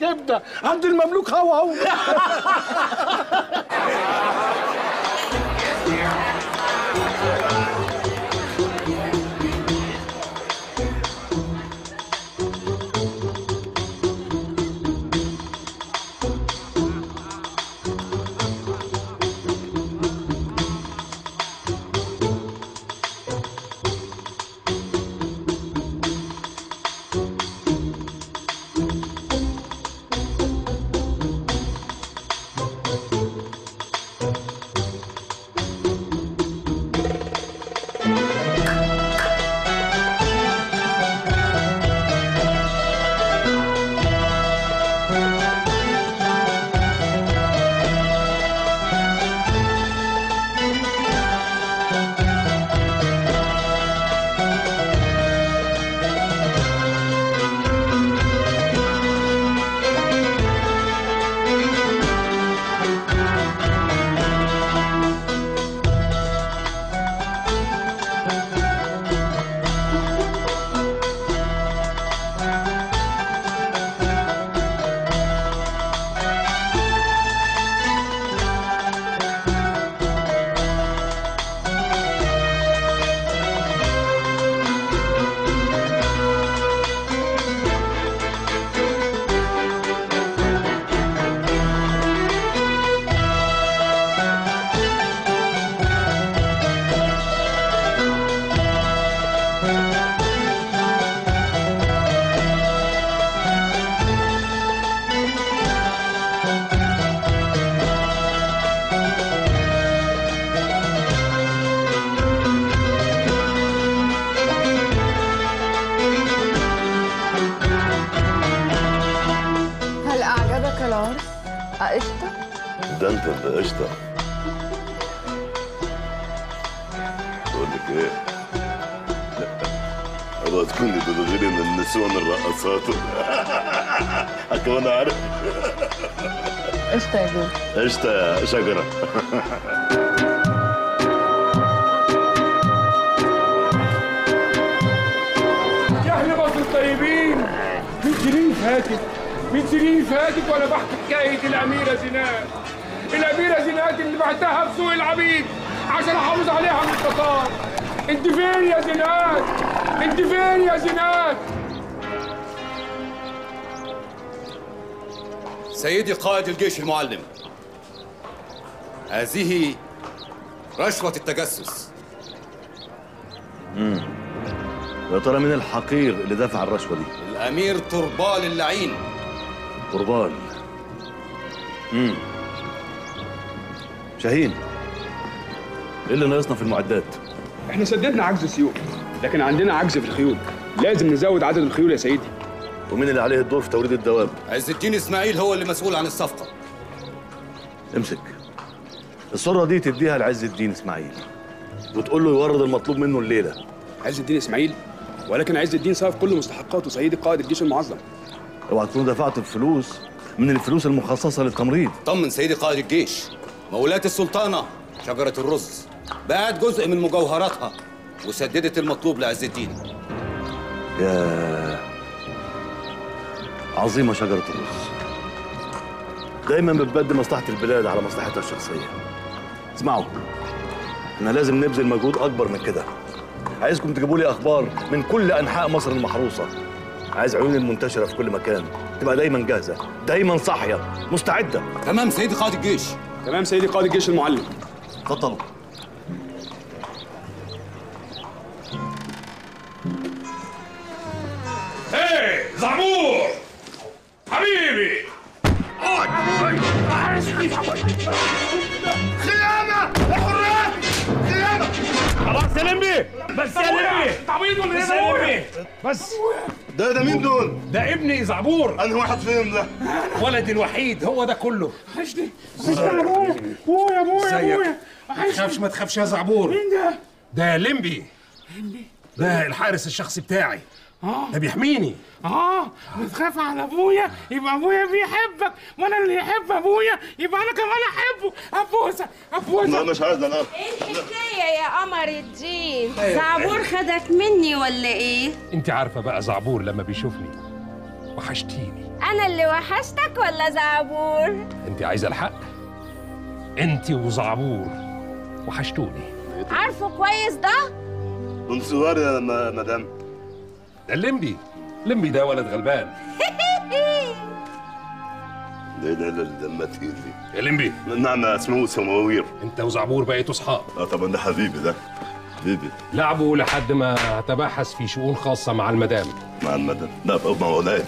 كبده عند المملوك هوا هو أقشطة؟ ده انت اللي قشطة. بقول لك إيه؟ لا تكوني بتغيري من النسوان الرقصات. حتى وأنا عارف. قشطة يا بيه قشطة يا شجرة. يا أهل مصر الطيبين من سنين فاتت من سنين فاتت وأنا بحكي حكايه الاميره زينات الاميره زينات اللي بعتها في سوق العبيد عشان أحافظ عليها من التتار انت فين يا زينات انت فين يا زينات سيدي قائد الجيش المعلم هذه رشوة التجسس. يا ترى مين الحقير اللي دفع الرشوة دي؟ الأمير تربال اللعين. قربان. امم شاهين إيه اللي ناقصنا في المعدات؟ إحنا سددنا عجز السيوف لكن عندنا عجز في الخيول. لازم نزود عدد الخيول يا سيدي. ومين اللي عليه الدور في توريد الدواب؟ عز الدين إسماعيل هو اللي مسؤول عن الصفقة. امسك. الصورة دي تديها لعز الدين إسماعيل. وتقول له يورد المطلوب منه الليلة. عز الدين إسماعيل ولكن عز الدين صرف كل مستحقاته سيدي قائد الجيش المعظم. اوعى تكون دفعت الفلوس من الفلوس المخصصة للتمريض. طمن سيدي قائد الجيش. مولاة السلطانة شجرة الرز. باعت جزء من مجوهراتها وسددت المطلوب لعز الدين. يا عظيمة شجرة الرز. دايما بتبدي مصلحة البلاد على مصلحتها الشخصية. اسمعوا إحنا لازم نبذل مجهود أكبر من كده. عايزكم تجيبوا لي أخبار من كل أنحاء مصر المحروسة. عايز عيون المنتشرة في كل مكان. تبقى دايما جاهزة. دايما صاحية. مستعدة. تمام سيدي قائد الجيش. تمام سيدي قائد الجيش المعلم. اتفضلوا إيه زعمور. حبيبي. خيانة! حريات خيانة! خلاص يا لمبي بس يا لمبي تعويض ولا بس يا لمبي بس. ده ده مين دول؟ ده ابني زعبور. أنهي واحد فيهم ده؟ ولدي الوحيد هو ده كله. وحشني وحشني يا ابويا ابويا ابويا ما تخافش ما تخافش يا زعبور. مين ده؟ ده لمبي؟ ده الحارس الشخصي بتاعي. آه. ده بيحميني. آه. بتخاف على أبويا؟ يبقى أبويا بيحبك. وأنا اللي يحب أبويا. يبقى أنا كمان أحبه. أبوسة. لا ابوسه مش عايز أنا إيه الحكاية يا قمر الدين؟ زعبور خدك مني ولا إيه؟ أنت عارفة بقى زعبور لما بيشوفني وحشتيني. أنا اللي وحشتك ولا زعبور؟ أنت عايزة الحق؟ أنت وزعبور وحشتوني. عارفه كويس ده؟ من صغار يا مدام. ده الليمبي. الليمبي ده ولد غلبان. لا لا لا ده ما تقيل دي يا ليمبي. نعم اسمه سماوير. انت وزعبور بقيتوا اصحاب. آه طبعا ده حبيبي ده حبيبي. لعبوا لحد ما تباحث في شؤون خاصة مع المدام. مع المدام. لا بقى مع ولاية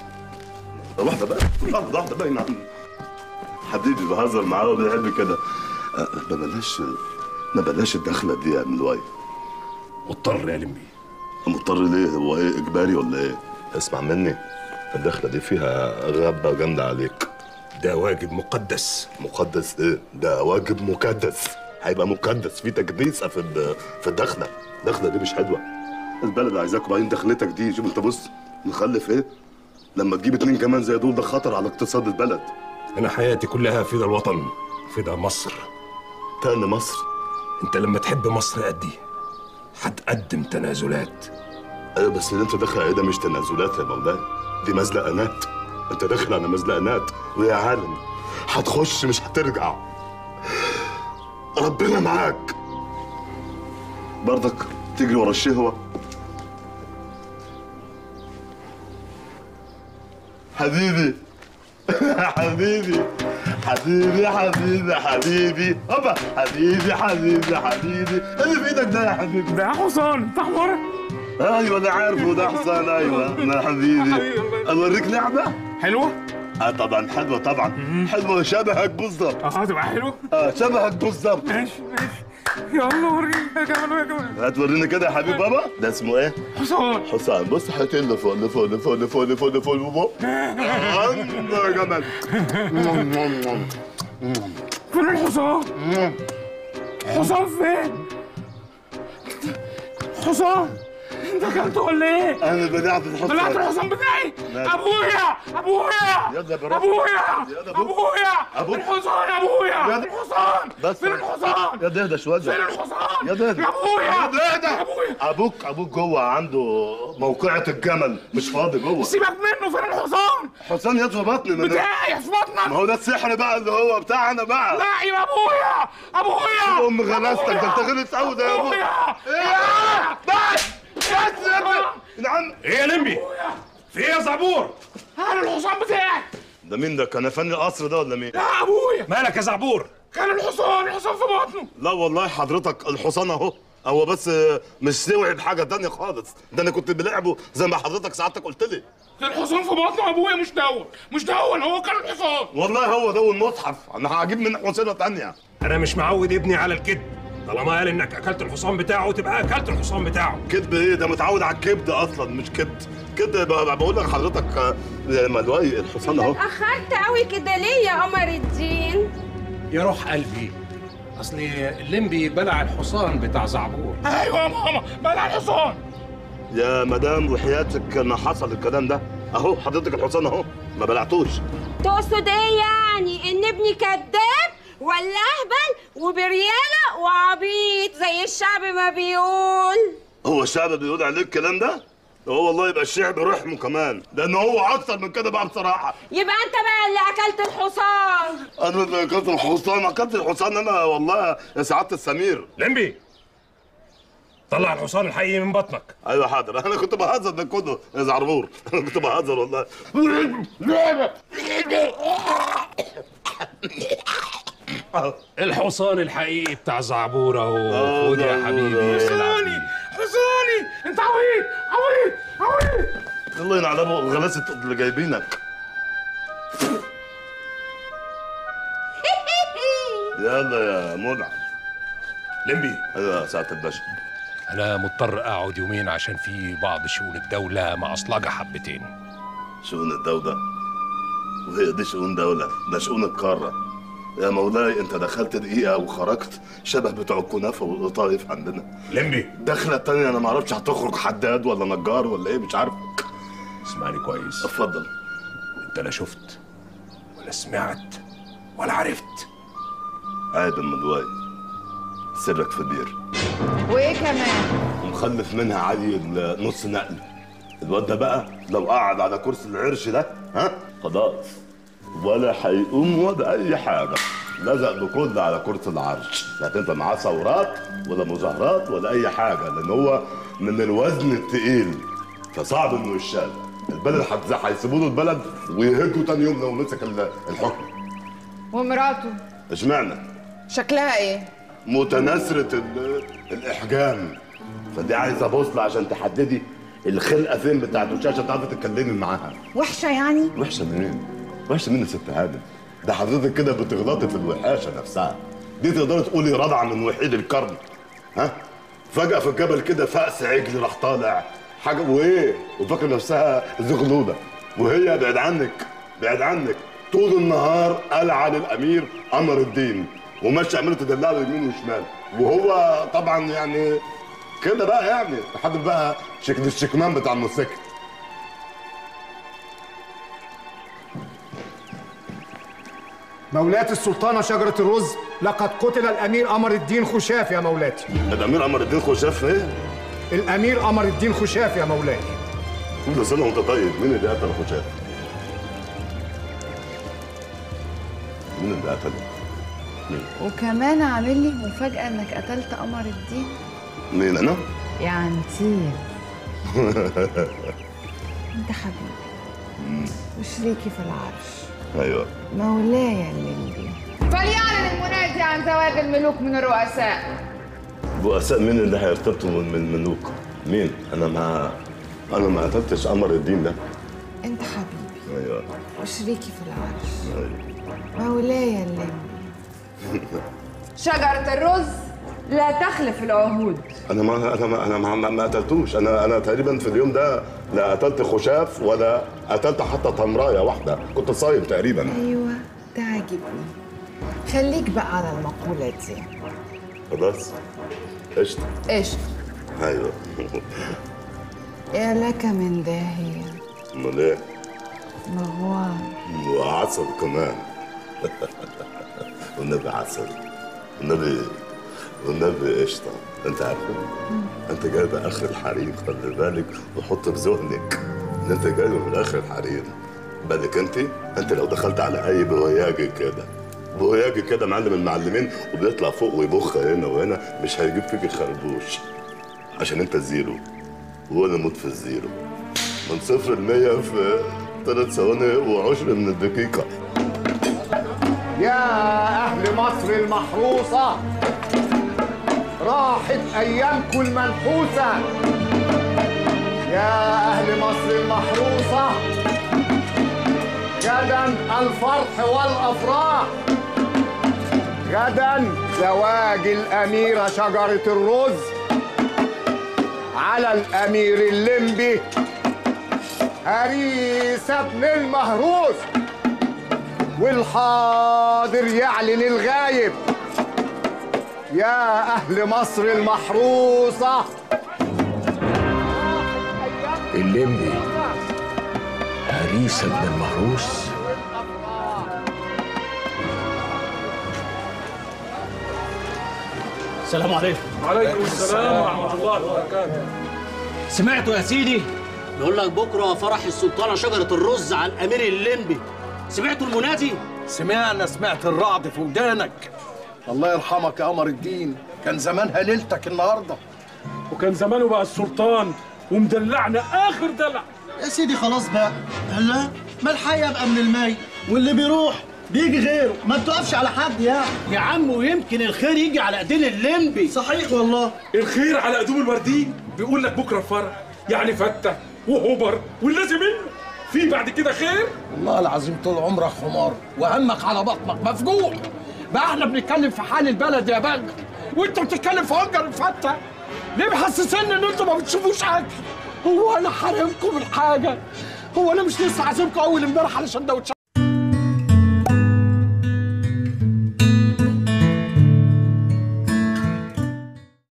واحدة بقى. واحدة واحدة بقى نعم. حبيبي بهزر معاه وبيحب كده. آه، ما بلاش ما بلاش الدخلة دي يا ابن الواي. مضطر يا ليمبي. مضطر ليه؟ هو إيه إجباري ولا إيه؟ اسمع مني الدخلة دي فيها غبة جامدة عليك. ده واجب مقدس. مقدس إيه؟ ده واجب مكدس هيبقى مكدس في تكديسة في الد- في الدخلة. الدخلة دي مش حلوة. البلد عايزاك وبعدين دخلتك دي. شوف انت بص مخلف إيه؟ لما تجيب اتنين كمان زي دول ده خطر على اقتصاد البلد. أنا حياتي كلها فدا الوطن فدا مصر. تاني مصر؟ أنت لما تحب مصر قدي هتقدم تنازلات. أيوه بس اللي انت داخل عليه ده مش تنازلات يا مولاي دي مزلقانات. انت داخل على مزلقانات. ويا عالم هتخش مش هترجع. ربنا معاك. برضك تجري ورا الشهوة. حبيبي. حبيبي. حبيبي حبيبي حبيبي. هوبا. حبيبي حبيبي حبيبي. اللي في إيدك ده يا حبيبي. ده حصان. انت حمار أيوه أنا عارفه ده حسام أيوه. أنا حبيبي. أوريك لعبة؟ حلوة؟ آه طبعا حلوة طبعا. حلوة شبهك بالظبط. آه تبقى حلوة. آه شبهك بالظبط. ماشي ماشي. يلا وريني يا كمان يا كمان هتوريني كده يا حبيب بابا. ده اسمه إيه؟ حصان حسام. بص حيطين لفوق لفوق لفوق لفوق لفوق لفوق لفوق. يا جمال. فين الحصان حصان فين؟ حصان انت اكلته ولا إيه؟ أنا بدعت الحصان الحصان بتاعي. أبويا أبويا. يلا برافو. أبويا. أبويا. أبوك. الحصان أبويا. الحصان. بس. فين الحصان. يا ده ده شوية. فين الحصان. يا ده ده يا أبويا. يا ده ده يا أبويا. أبوك أبوك جوه عنده موقعة الجمل مش فاضي جوه. سيبك منه فين الحصان. حسام يد في بطني بتاعي في ما بطنك هو ده السحر بقى اللي هو بتاعنا بقى. لا يا أبويا. أبويا. أم غلاستك ده انت غلط قوي ده يا أبويا. أبويا. إيه؟ بس. يا نعم. إيه يا ليمبي في إيه يا زعبور؟ أنا الحصان بتاعي. ده مين ده؟ كان فني القصر ده ولا مين؟ يا أبويا. مالك يا زعبور؟ كان الحصان الحصان في بطنه. لا والله حضرتك الحصان أهو. هو بس مش سوعي بحاجه تانية خالص. ده أنا كنت بلعبه زي ما حضرتك سعادتك قلت لي. الحصان في بطنه أبويا مش دون مش دون هو كان الحصان. والله هو ده المصحف أنا هجيب من حصينة تانية. أنا مش معود ابني على الكذب. طالما قال إنك أكلت الحصان بتاعه تبقى أكلت الحصان بتاعه. كذب إيه؟ ده متعود على الكبد أصلا مش كبد. كده بقى- بقول لك حضرتك آه، يا ملواي الحصان أهو. اتأخرت قوي كده ليه يا قمر الدين؟ يا روح قلبي. أصل الليمبي بلع الحصان بتاع زعبور. أيوه يا ماما بلع الحصان. يا مدام وحياتك ما حصل الكلام ده. أهو حضرتك الحصان أهو. ما بلعتوش. تقصد إيه يعني؟ إن ابني كذاب؟ ولا اهبل وبريالة وعبيط زي الشعب ما بيقول. هو الشعب بيقول عليك الكلام ده؟ هو والله يبقى الشعب رحمه كمان. لأن هو أكتر من كده بقى بصراحة. يبقى أنت بقى اللي أكلت الحصان. أنا اللي أكلت الحصان؟ أكلت الحصان أنا والله يا سعادة السمير. ليمبي طلع الحصان الحقيقي من بطنك. أيوه حاضر. أنا كنت بهزر ده كله يا زعربور. أنا كنت بهزر والله. الحصان الحقيقي بتاع زعبور اهو. آه، خد يا حبيبي. حصاني حصاني. انت عبيط عبيط عبيط. الله ينعلمه الغلاسه اللي جايبينك. يلا يا منى ليمبي أيوه يا سعاده الباشا. أنا مضطر أقعد يومين عشان في بعض شؤون الدولة معصلجه حبتين. شؤون الدولة؟ وهي دي شؤون دولة ده شؤون القارة. يا مولاي انت دخلت دقيقة وخرجت. شبه بتوع الكنافة والقطايف عندنا. ليمبي دخلة تانية أنا معرفش هتخرج حداد ولا نجار ولا إيه مش عارف. اسمعني كويس. اتفضل. انت لا شفت ولا سمعت ولا عرفت. عيب يا مولاي سرك في بير وإيه كمان؟ ومخلف منها عيل نص نقل. الواد ده بقى لو قعد على كرسي العرش ده ها؟ خلاص. ولا هيقوم ولا اي حاجة. لزق بكل على كرسي العرش. لا هتنزل معاه ثورات ولا مظاهرات ولا أي حاجة لأن هو من الوزن التقيل. فصعب إنه يشال. البلد هيسيبوا له البلد ويهجوا تاني يوم لو مسك ال- الحكم. ومراته؟ إشمعنى؟ شكلها إيه؟ متناثرة ال- الإحجام. فدي عايزة بوصلة عشان تحددي الخلقة فين بتاعت وشها عشان تعرفي تتكلمي معاها. وحشة يعني؟ وحشة منين؟ وحشة منين يا ست هانم؟ ده حضرتك كده بتغلطي في الوحاشة نفسها. دي تقدري تقولي رضعة من وحيد القرن. ها؟ فجأة في الجبل كده فأس عجل راح طالع. حاجة وإيه؟ وفاكرة نفسها زغلولة وهي بعد عنك بعد عنك. طول النهار قلعة للأمير قمر الدين. وماشي تدلع له يمين وشمال. وهو طبعا يعني كده بقى يعني. لحد بقى شكل الشكمان بتاع الموتوسيكل مولاتي السلطانة شجرة الرز لقد قتل الأمير قمر الدين خشاف يا مولاتي الأمير قمر الدين خشاف إيه؟ الأمير قمر الدين خشاف يا مولاي كل سنة وأنت طيب مين اللي قتل خشاف؟ مين اللي قتله؟ وكمان عامل لي مفاجأة إنك قتلت قمر الدين مين أنا؟ يا عنتير أنت حبيبي وشريكي في العرش أيوه. مولاي الليمبي فليعلن المنادي عن زواج الملوك من الرؤساء. رؤساء مين اللي هيرتبطوا من من الملوك؟ مين؟ أنا ما أنا ما قتلتش قمر الدين ده. أنت حبيبي. أيوه. وشريكي في العرش. أيوه. مولاي الليمبي؟ شجرة الرز. لا تخلف العهود. أنا ما أنا ما أنا ما, ما, ما قتلتوش. أنا أنا تقريبا في اليوم ده لا قتلت خشاف ولا قتلت حتى تمراية واحدة. كنت صايم تقريبا. أيوه ده عاجبني خليك بقى على المقولة دي. خلاص. قشطة. إيش؟ أيوه. يا لك من داهية. أمال إيه؟ مغوار وعسل كمان. والنبي عسل. والنبي والنبي قشطه أنت عارف أنت جايبه اخر الحريم خلي بالك وحط في ذهنك إن أنت جايبه من اخر الحريم بالك أنت؟ أنت لو دخلت على أي بوياجي كده. بوياجي كده معلم المعلمين وبيطلع فوق ويبخ هنا وهنا مش هيجيب فيك خربوش. عشان أنت zero وأنا بموت في ال zero. من صفر لمية في ثلاث ثواني وعشر من الدقيقة. يا أهل مصر المحروسة! راحت أيامكم المنحوسة يا أهل مصر المحروسة. غدا الفرح والأفراح. غدا زواج الأميرة شجرة الرز. على الأمير الليمبي هريس ابن المهروس. والحاضر يعلن الغايب. يا أهل مصر المحروسة. الليمبي. هريس ابن المهروس السلام عليكم. وعليكم السلام ورحمة الله وبركاته. سمعتوا يا سيدي بيقول لك بكرة فرح السلطانة شجرة الرز على الأمير الليمبي. سمعتوا المنادي؟ سمعنا سمعت الرعد في ودانك. الله يرحمك يا قمر الدين. كان زمانها ليلتك النهارده. وكان زمانه بقى السلطان ومدلعنا آخر دلع. يا سيدي خلاص بقى. هلا ما الحي يبقى من المي. واللي بيروح بيجي غيره. ما تقفش على حد يعني يا عم ويمكن الخير يجي على ايدين الليمبي. صحيح والله. الخير على قدوم الوردين. بيقول لك بكرة الفرح يعني فتة وهبر واللازم منه. في بعد كده خير؟ والله العظيم طول عمرك حمار وهمك على بطنك مفجوع. بقى إحنا بنتكلم في حال البلد يا بنج وانت بتتكلم في هنجر الفتة. ليه محسسني ان أنتوا ما بتشوفوش حاجة هو أنا حارمكم من حاجة؟ هو أنا مش لسه عازمكم أول امبارح على سندوتشات